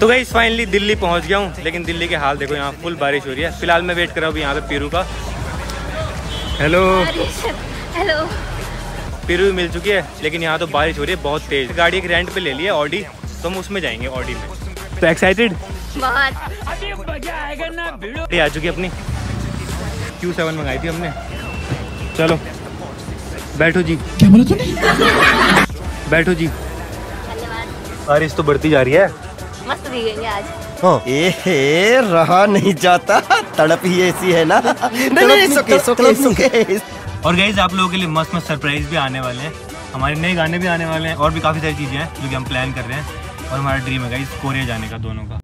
तो गई फाइनली दिल्ली पहुँच गया हूँ लेकिन दिल्ली के हाल देखो यहाँ फुल बारिश हो रही है। फ़िलहाल मैं वेट कर रहा हूँ यहाँ पे पीरू का। हेलो हेलो पीरू भी मिल चुकी है लेकिन यहाँ तो बारिश हो रही है बहुत तेज। गाड़ी एक रेंट पे ले लिया ऑडी तो हम उसमें जाएँगे ऑडी में। तो एक्साइटेड बहुत। आ चुकी अपनी। क्यू सेवन मंगाई थी हमने। चलो बैठो जी। क्या बोला तूने? बैठो जी। बारिश तो बढ़ती जा रही है। मस्त भीगेंगे आज। ए रहा नहीं जाता। तड़प ही ऐसी है ना। नहीं नहीं सुके सुके सुके और गाइज़ आप लोगों के लिए मस्त मस्त सरप्राइज़ भी आने वाले हैं। हमारे नए गाने भी आने वाले हैं और भी काफ़ी सारी चीज़ें हैं जो कि हम प्लान कर रहे हैं। और हमारा ड्रीम है गाइज़ कोरिया जाने का दोनों का।